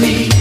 me.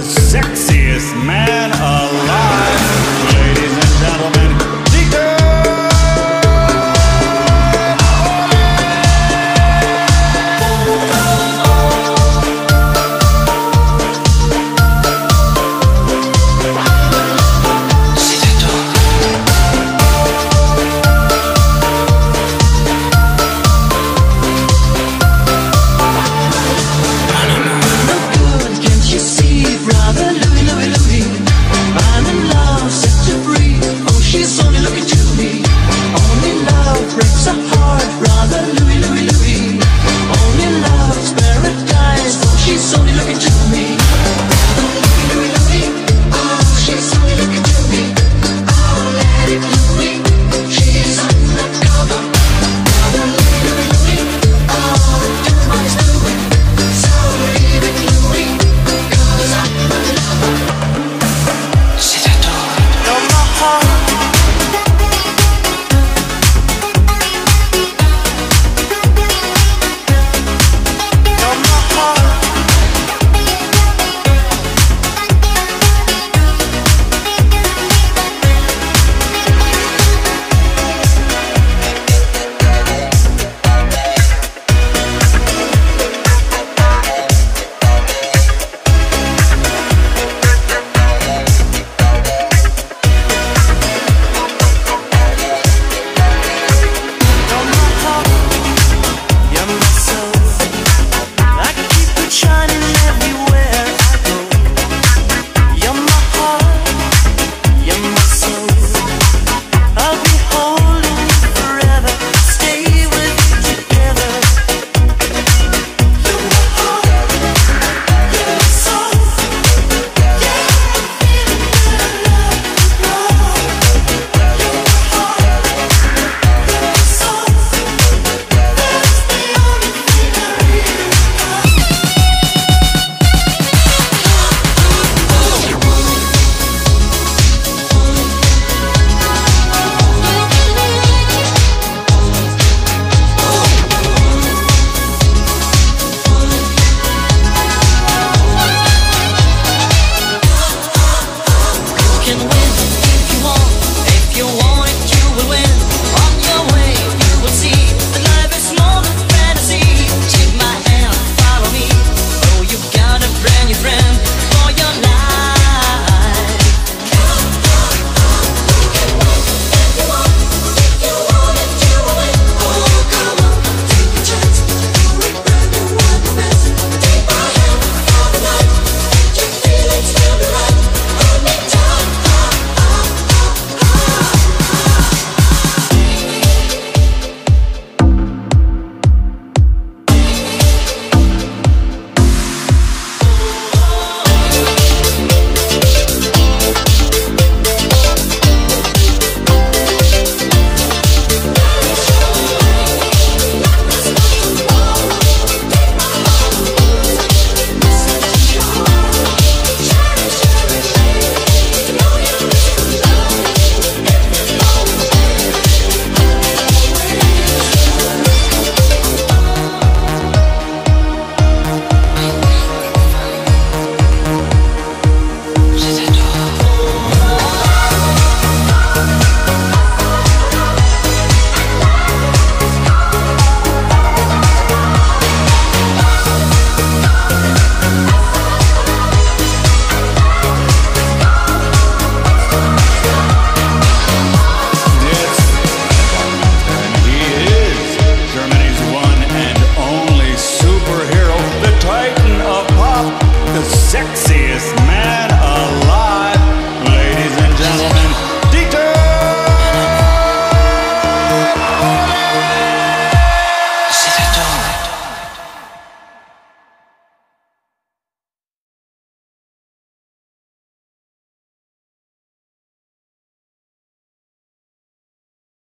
the.